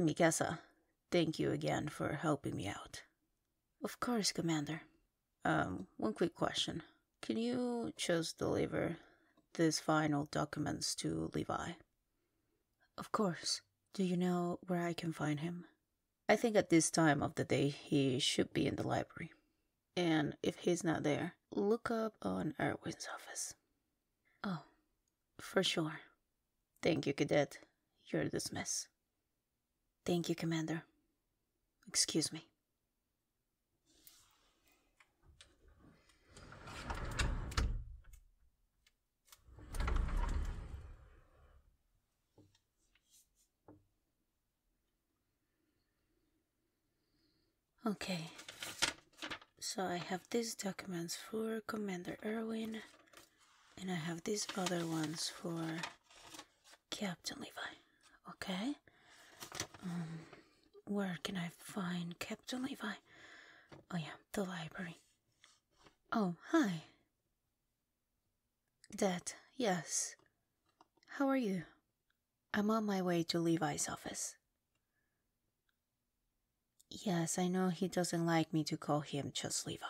Mikasa, thank you again for helping me out. Of course, Commander. Um, one quick question. Can you just deliver these final documents to Levi? Of course. Do you know where I can find him? I think at this time of the day he should be in the library. And if he's not there, look up on Erwin's office. Oh, for sure. Thank you, Cadet. You're dismissed. Thank you, Commander. Excuse me. Okay, so I have these documents for Commander Erwin, and I have these other ones for Captain Levi. Okay, um, where can I find Captain Levi? Oh, yeah, the library. Oh, hi. Dad, yes. How are you? I'm on my way to Levi's office. Yes, I know he doesn't like me to call him just Levi.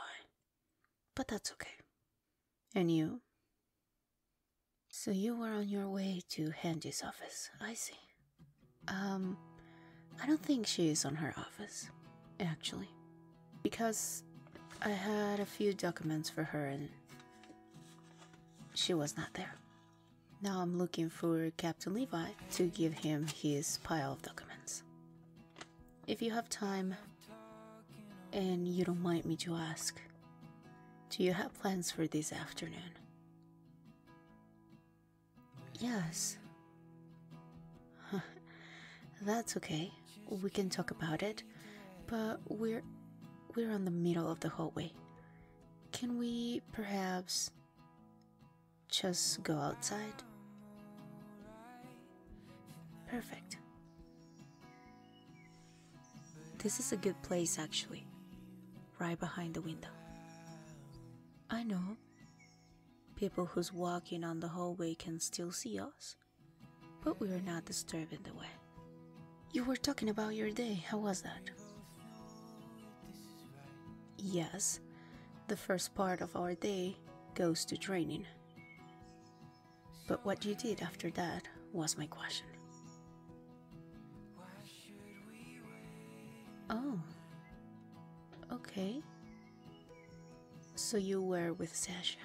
But that's okay. And you? So you were on your way to Hange's office. I see. Um, I don't think she is on her office, actually. Because I had a few documents for her and she was not there. Now I'm looking for Captain Levi to give him his pile of documents. If you have time and you don't mind me to ask, do you have plans for this afternoon? Yes. That's okay. We can talk about it, but we're we're on the middle of the hallway. Can we perhaps just go outside? Perfect. This is a good place, actually. Right behind the window. I know. People who's walking on the hallway can still see us, but we are not disturbing the way. You were talking about your day. How was that? Yes, the first part of our day goes to training. But what you did after that was my question. Oh. Okay. So you were with Sasha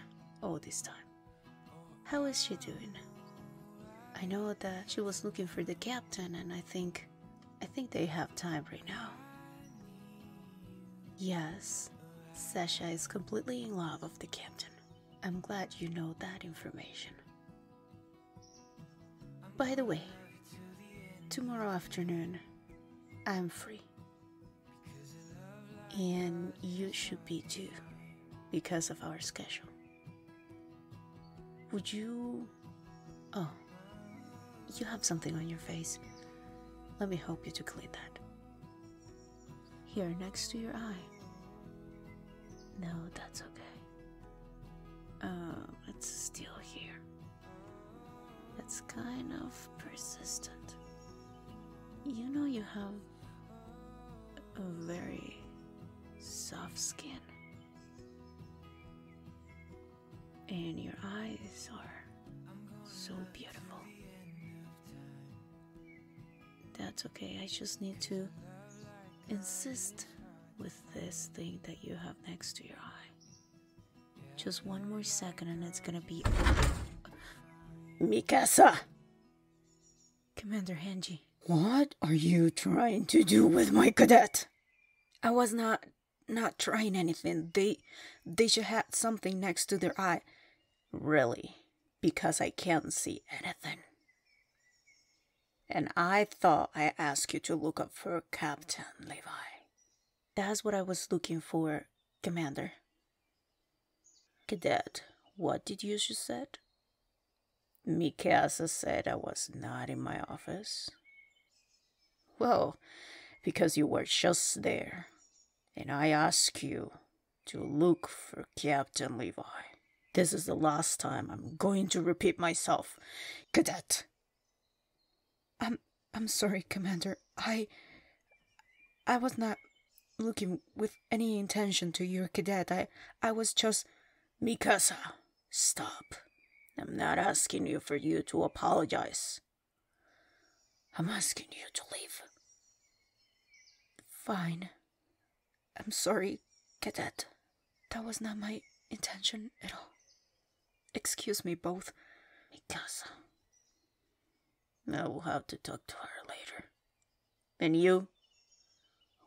all this time. How is she doing? I know that she was looking for the captain and I think think they have time right now. Yes, Sasha is completely in love of the captain. I'm glad you know that information. By the way, tomorrow afternoon, I'm free. And you should be too, because of our schedule. Would you. Oh, you have something on your face. Let me help you to clean that. Here, next to your eye. No, that's okay. Uh, it's still here. It's kind of persistent. You know, you have a very soft skin. And your eyes are so beautiful. That's okay, I just need to insist with this thing that you have next to your eye. Just one more second and it's gonna be. Mikasa! Commander Hange. What are you trying to do with my cadet? I was not not trying anything. They they should have something next to their eye. Really? Because I can't see anything. And I thought I asked you to look up for Captain Levi. That's what I was looking for, Commander. Cadet, what did you just said? Mikasa said I was not in my office. Well, because you were just there, and I asked you to look for Captain Levi. This is the last time I'm going to repeat myself, Cadet. I'm I'm sorry, Commander. I. I was not looking with any intention to your cadet. I, I was just. Mikasa, stop. I'm not asking you for you to apologize. I'm asking you to leave. Fine. I'm sorry, cadet. That was not my intention at all. Excuse me both. Mikasa. I will have to talk to her later. And you?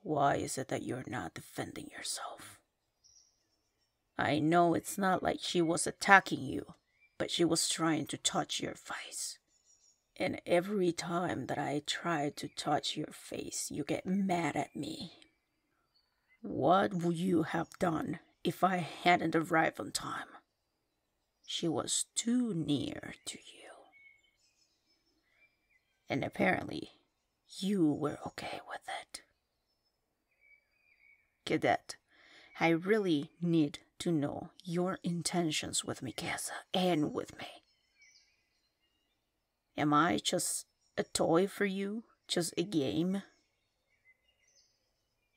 Why is it that you're not defending yourself? I know it's not like she was attacking you, but she was trying to touch your face. And every time that I try to touch your face, you get mad at me. What would you have done if I hadn't arrived on time? She was too near to you. And apparently, you were okay with it. Cadet, I really need to know your intentions with Mikasa and with me. Am I just a toy for you? Just a game?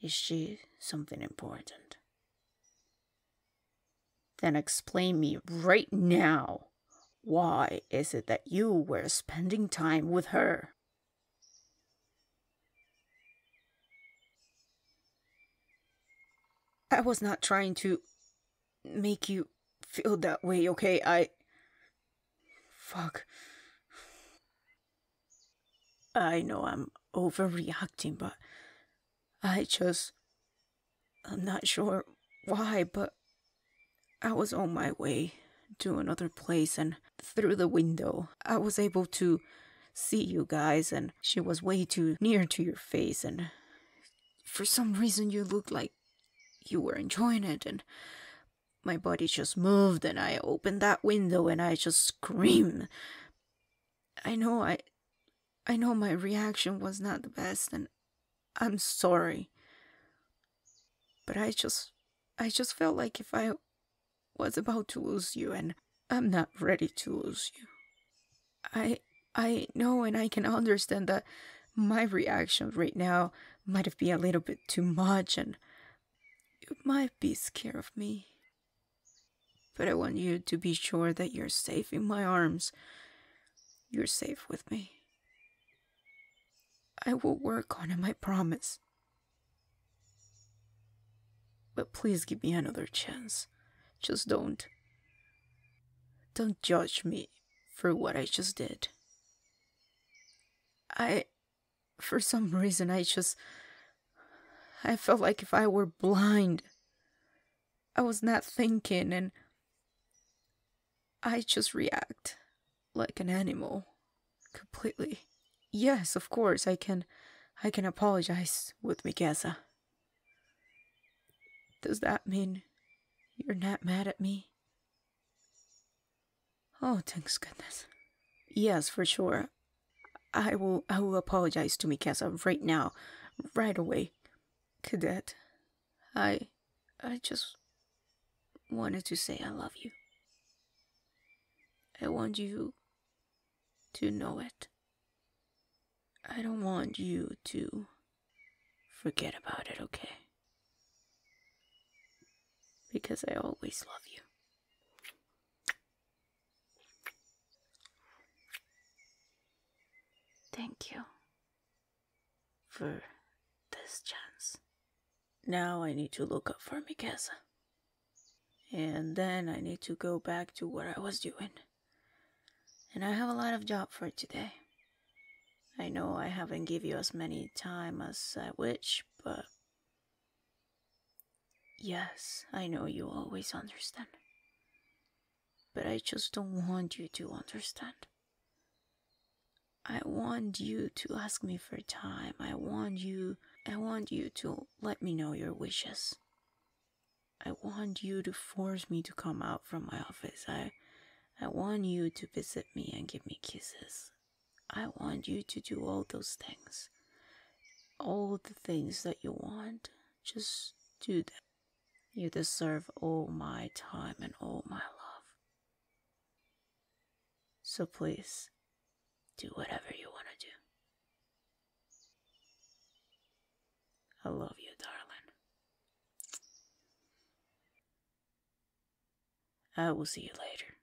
Is she something important? Then explain me right now why is it that you were spending time with her? I was not trying to make you feel that way, okay? I. Fuck. I know I'm overreacting, but I just. I'm not sure why, but I was on my way to another place, and through the window, I was able to see you guys, and she was way too near to your face, and for some reason, you looked like you were enjoying it, and my body just moved and I opened that window and I just screamed. I know I I know my reaction was not the best and I'm sorry. But I just I just felt like if I was about to lose you and I'm not ready to lose you. I I know and I can understand that my reaction right now might have been a little bit too much and you might be scared of me but I want you to be sure that you're safe in my arms. You're safe with me. I will work on it, I promise. But please give me another chance. Just don't. Don't judge me for what I just did. I. For some reason, I just. I felt like if I were blind. I was not thinking and I just react like an animal completely. Yes, of course, I can I can apologize with Mikasa. Does that mean you're not mad at me? Oh, thanks goodness. Yes, for sure. I will I will apologize to Mikasa right now, right away. Cadet, I I just wanted to say I love you. I want you to know it. I don't want you to forget about it, okay? Because I always love you. Thank you for this chance. Now I need to look up for Mikasa. And then I need to go back to what I was doing and I have a lot of job for today. I know I haven't give you as many time as I wish, but yes, I know you always understand. But I just don't want you to understand. I want you to ask me for time. I want you I want you to let me know your wishes. I want you to force me to come out from my office. I I want you to visit me and give me kisses. I want you to do all those things. All the things that you want, just do them. You deserve all my time and all my love. So please, do whatever you want to do. I love you, darling. I will see you later.